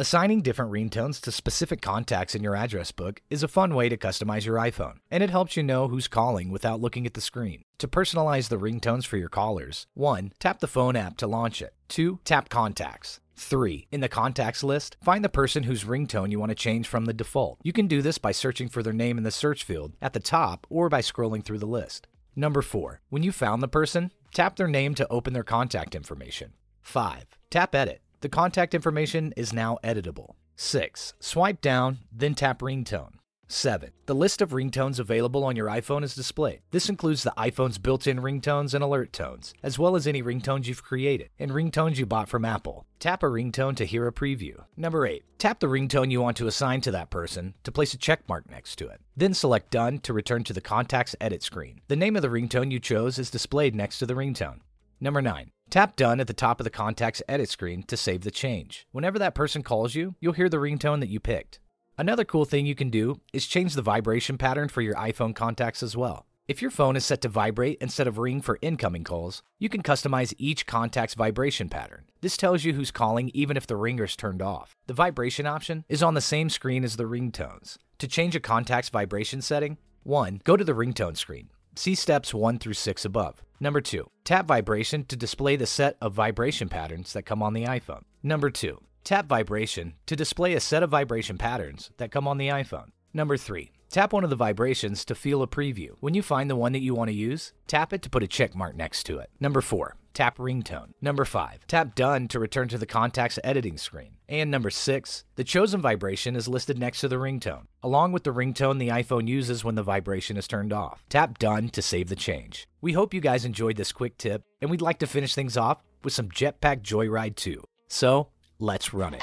Assigning different ringtones to specific contacts in your address book is a fun way to customize your iPhone, and it helps you know who's calling without looking at the screen. To personalize the ringtones for your callers, 1. Tap the phone app to launch it. 2. Tap Contacts. 3. In the contacts list, find the person whose ringtone you want to change from the default. You can do this by searching for their name in the search field at the top or by scrolling through the list. Number 4. When you found the person, tap their name to open their contact information. 5. Tap Edit. The contact information is now editable. 6. Swipe down, then tap Ringtone. 7. The list of ringtones available on your iPhone is displayed. This includes the iPhone's built in ringtones and alert tones, as well as any ringtones you've created and ringtones you bought from Apple. Tap a ringtone to hear a preview. Number 8. Tap the ringtone you want to assign to that person to place a check mark next to it. Then select Done to return to the Contacts Edit screen. The name of the ringtone you chose is displayed next to the ringtone. Number 9. Tap Done at the top of the Contacts Edit screen to save the change. Whenever that person calls you, you'll hear the ringtone that you picked. Another cool thing you can do is change the vibration pattern for your iPhone contacts as well. If your phone is set to vibrate instead of ring for incoming calls, you can customize each contact's vibration pattern. This tells you who's calling even if the ringer's turned off. The vibration option is on the same screen as the ringtones. To change a contact's vibration setting, 1. Go to the ringtone screen. See steps 1 through 6 above. Number 2. Tap vibration to display the set of vibration patterns that come on the iPhone. Number 2. Tap vibration to display a set of vibration patterns that come on the iPhone. Number 3. Tap one of the vibrations to feel a preview. When you find the one that you want to use, tap it to put a check mark next to it. Number 4. Tap ringtone. Number 5. Tap done to return to the contacts editing screen. And number 6. The chosen vibration is listed next to the ringtone, along with the ringtone the iPhone uses when the vibration is turned off. Tap done to save the change. We hope you guys enjoyed this quick tip, and we'd like to finish things off with some Jetpack Joyride 2. So, let's run it.